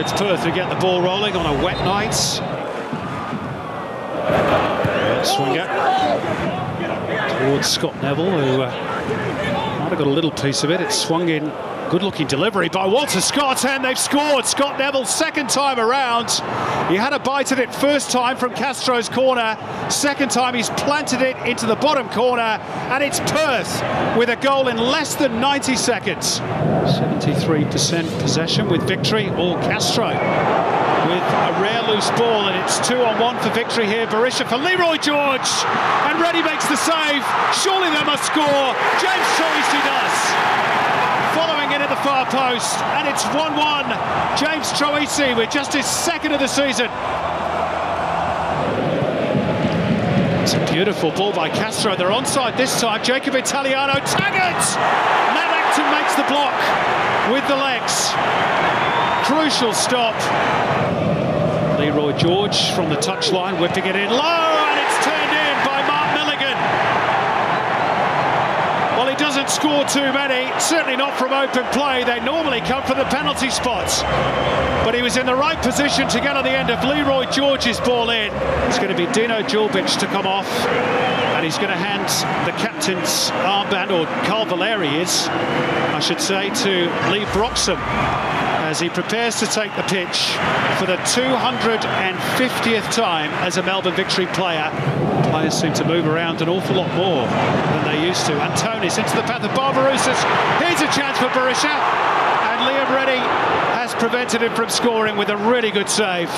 it's Perth who get the ball rolling on a wet night. Swinger towards Scott Neville, who uh, might have got a little piece of it. It swung in Good looking delivery by Walter Scott, and they've scored. Scott Neville, second time around. He had a bite at it first time from Castro's corner. Second time, he's planted it into the bottom corner, and it's Perth with a goal in less than 90 seconds. 73% possession with victory, all Castro with a rare loose ball, and it's two on one for victory here. Berisha for Leroy George, and Reddy makes the save. Surely they must score. James Troisi does following in at the far post, and it's 1 1. James Troisi with just his second of the season. It's a beautiful ball by Castro. They're onside this time. Jacob Italiano Taggart! Matt Acton makes the block with the legs. Crucial stop. Leroy George from the touchline, whipping it in low. Doesn't score too many, certainly not from open play. They normally come from the penalty spots. But he was in the right position to get on the end of Leroy George's ball in. It's going to be Dino Djulbic to come off. And he's going to hand the captain's armband, or Carl Valeri is, I should say, to Leigh Broxham as he prepares to take the pitch for the 250th time as a Melbourne Victory player. Players seem to move around an awful lot more than they used to. Antonis into the path of a chance for Berisha. And Liam Reddy has prevented him from scoring with a really good save.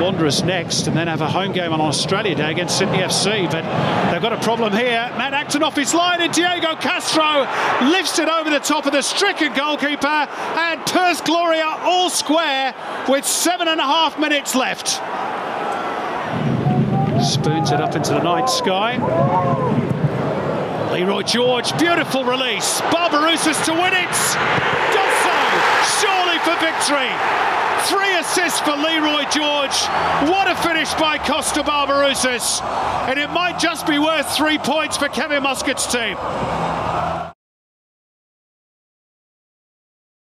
Wanderers next, and then have a home game on Australia Day against Sydney FC. But they've got a problem here. Matt Acton off his line, and Diego Castro lifts it over the top of the stricken goalkeeper. And Perth Gloria all square with seven and a half minutes left. Spoons it up into the night sky. Leroy George, beautiful release. Barbarouses to win it. Does so. Surely for victory. Three assists for Leroy George. What a finish by Kosta Barbarouses. And it might just be worth three points for Kevin Muscat's team.